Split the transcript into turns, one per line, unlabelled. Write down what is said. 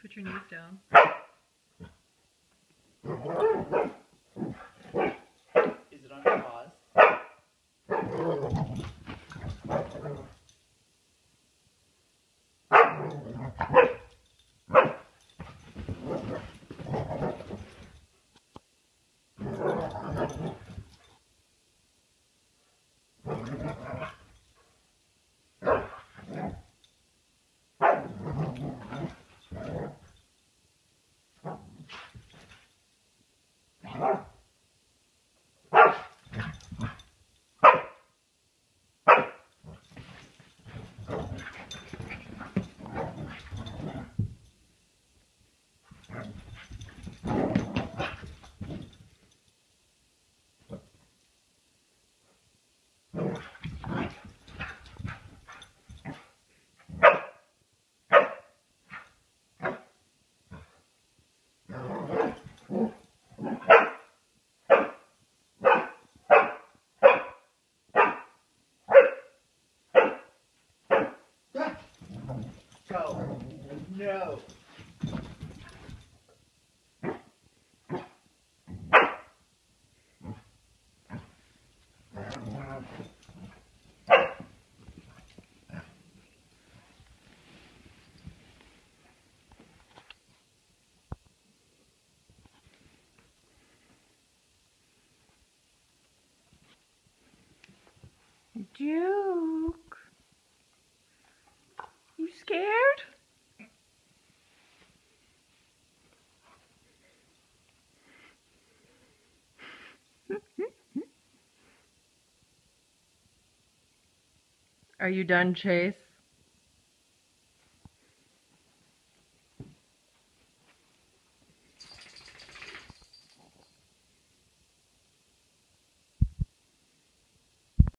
Put your knees down.
Mm-hmm. Go. No.
Duke. You scared? Are you done, Chase?